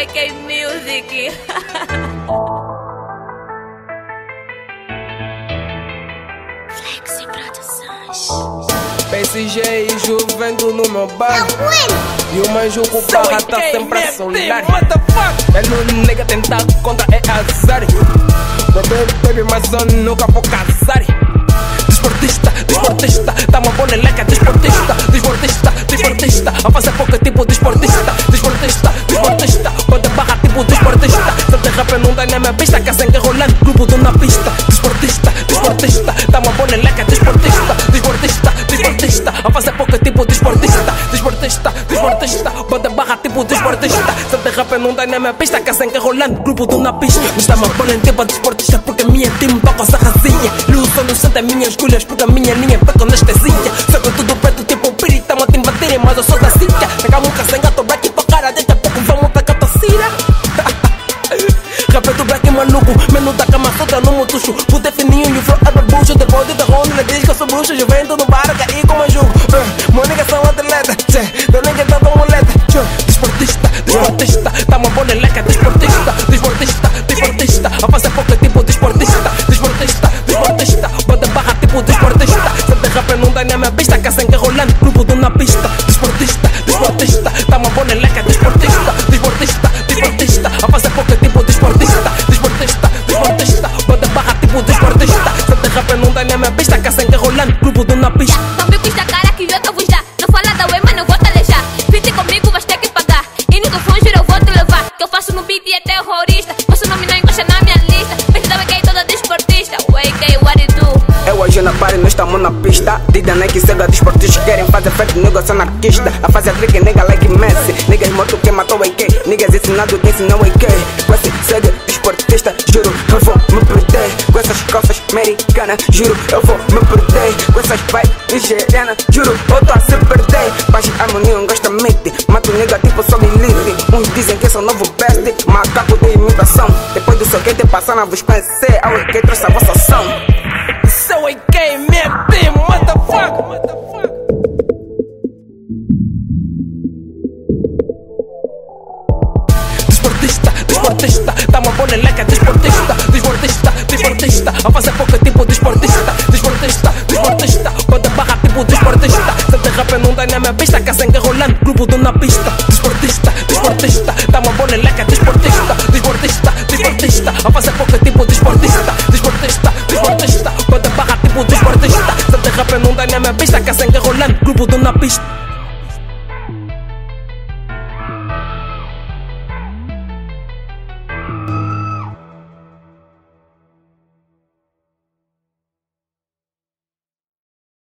AK Music. Flexi Produções. PSG e Juvendo no meu bar. E o manjuco barra tá sempre a solar Pelo nega tentar contra é azar. Baby, baby, mas eu nunca vou casar. Desportista, desportista, tá uma boa leca Desportista, desportista, desportista nem minha pista Que sem que rolando, grupo do na pista. Desportista, desportista, uma boa leca Desportista, desportista, desportista A fazer pouco tipo desportista. Desportista, desportista, banda barra tipo desportista. Se te não dá nem minha pista Que sem que rolando, grupo do na pista. Tá uma boa tipo desportista Porque minha time toca essa rasinha Luz é minhas escolhas Porque a minha linha é com anestesia Saco tudo preto tipo pirita Mas te invadirem mas eu sou da sítια Pega muca sem gato black Rapeto black maluco Menu da cama solta no mutucho Puta fininho e o flow é barbucho Depois de derrone na diz que eu sou bruxo Juvento no bar caí como jogo uh, Mônica são atleta Tchê, da nega tá tão muleta Tchê, Desportista, desportista. Tá uma boa leca Desportista, desportista, desportista. A fazer pouco tipo desportista Desportista, desportista. Bota barra tipo desportista. Se te rap não dá nem minha pista Que que rolando Grupo do na pista Querem fazer fake negócio anarquista. A fazer trick, nega like Messi. Niggas morto que matou AK Niggas ensinado que ensinou AK Com esse cega desportista Juro, eu vou me perder. Com essas calças americanas Juro, eu vou me perder. Com essas vibes nigerianas Juro, eu tô a se perder. Paz harmonia, gosta mente Mato nega tipo só milite Uns dizem que sou novo best. Macaco de imitação. Depois do seu quente passar na vos conhecer. A AK trouxe a vossa ação. So it came man, bim, motherfucker, Desportista, desportista, tá uma boa leca Desportista, desportista, desportista A fazer pouco tipo desportista Desportista, desportista Quando barra tipo desportista Se te rap não dá nem minha pista Que sem que rolando, grupo do na pista. Desportista, desportista Tá uma boa leca Desportista, desportista, desportista A fazer pouco tipo desportista Desportista, desportista Quando barra tipo desportista Se te rap não dá nem minha pista Que sem que rolando, grupo do na pista